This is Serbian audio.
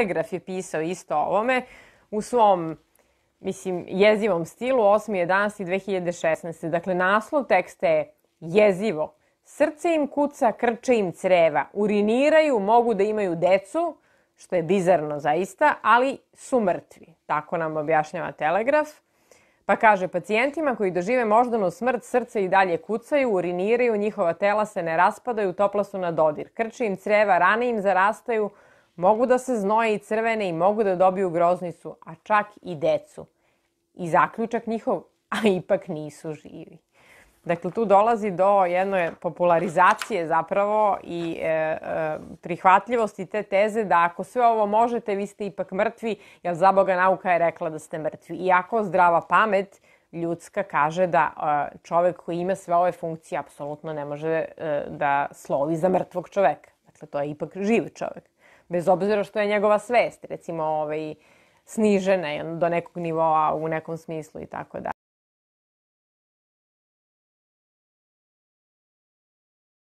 Telegraf je pisao isto o ovome u svom mislim, jezivom stilu 8.11.2016. Dakle, naslov teksta je jezivo. Srce im kuca, krče im creva, uriniraju, mogu da imaju decu, što je bizarno zaista, ali su mrtvi. Tako nam objašnjava Telegraf. Pa kaže, pacijentima koji dožive moždanu smrt, srce i dalje kucaju, uriniraju, njihova tela se ne raspadaju, topla su na dodir. Krče im creva, rane im zarastaju, mogu da se znoje i crvene i mogu da dobiju groznicu, a čak i decu. I zaključak njihov, a ipak nisu živi. Dakle, tu dolazi do jedne popularizacije zapravo i e, e, prihvatljivosti te teze da ako sve ovo možete, vi ste ipak mrtvi, jer za Boga nauka je rekla da ste mrtvi. Iako zdrava pamet ljudska kaže da e, čovek koji ima sve ove funkcije apsolutno ne može e, da slovi za mrtvog čoveka. Dakle, to je ipak živ čovek. Bez obzira što je njegova svest, recimo, ovaj, snižena do nekog nivoa u nekom smislu i tako da.